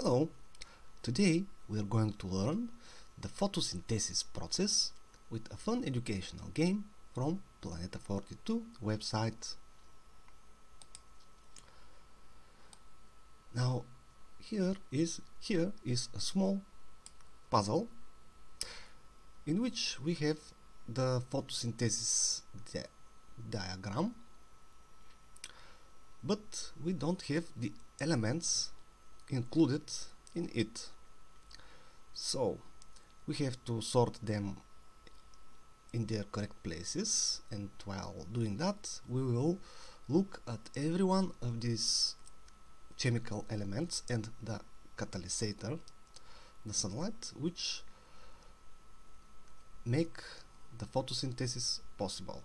Hello! Today we are going to learn the photosynthesis process with a fun educational game from Planeta 42 website. Now here is here is a small puzzle in which we have the photosynthesis di diagram but we don't have the elements included in it. So we have to sort them in their correct places and while doing that we will look at every one of these chemical elements and the catalysator the sunlight which make the photosynthesis possible.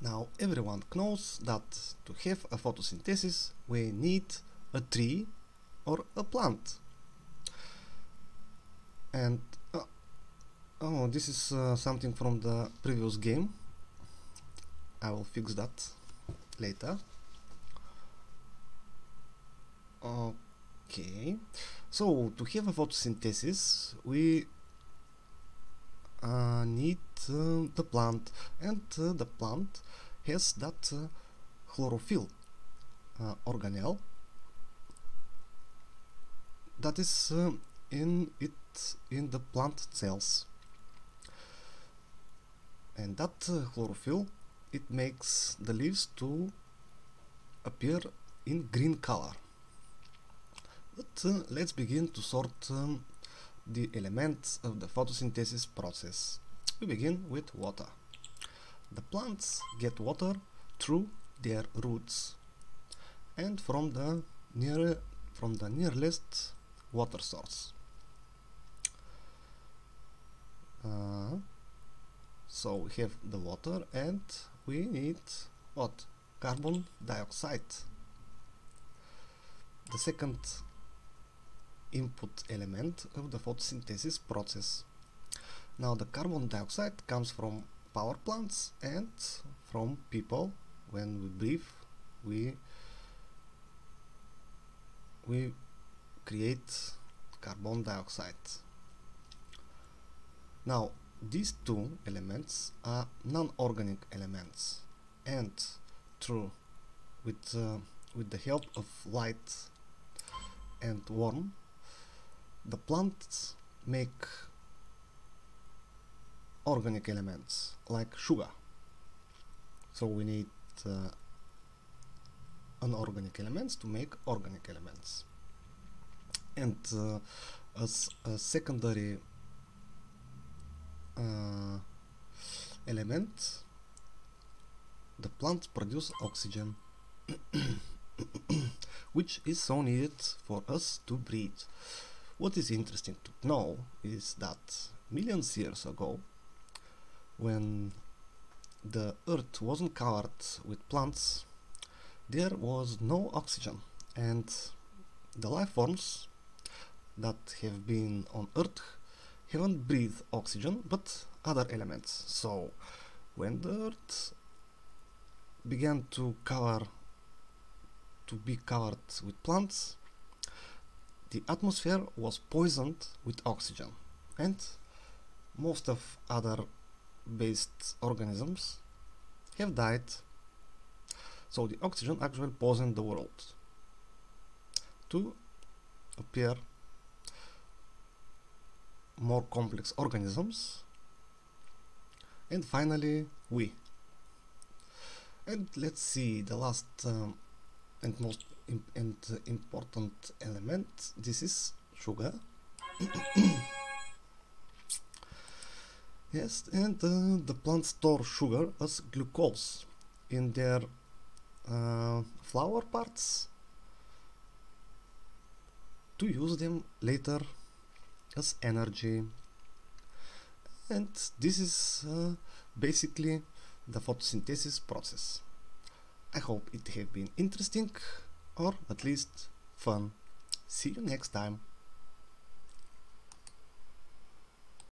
Now everyone knows that to have a photosynthesis we need a tree or a plant. And uh, oh this is uh, something from the previous game. I will fix that later. Okay. So to have a photosynthesis we uh, need uh, the plant. And uh, the plant has that uh, chlorophyll organelle that is uh, in it in the plant cells. And that uh, chlorophyll it makes the leaves to appear in green color. But uh, let's begin to sort um, the elements of the photosynthesis process. We begin with water. The plants get water through their roots. And from the near from the nearest water source. Uh, so we have the water and we need what? Carbon dioxide. The second input element of the photosynthesis process. Now the carbon dioxide comes from power plants and from people when we breathe we we create carbon dioxide. Now these two elements are non-organic elements and through with uh, with the help of light and warmth the plants make organic elements like sugar so we need uh, unorganic elements to make organic elements and uh, as a secondary uh, element the plants produce oxygen which is so needed for us to breathe. What is interesting to know is that millions years ago when the earth wasn't covered with plants there was no oxygen and the life forms that have been on Earth haven't breathed oxygen but other elements. So when the Earth began to cover to be covered with plants, the atmosphere was poisoned with oxygen and most of other based organisms have died so the oxygen actually poisoned the world to appear more complex organisms. And finally we. And let's see the last um, and most imp and uh, important element this is sugar. Yes and uh, the plants store sugar as glucose in their uh, flower parts to use them later as energy and this is uh, basically the photosynthesis process. I hope it have been interesting or at least fun. See you next time.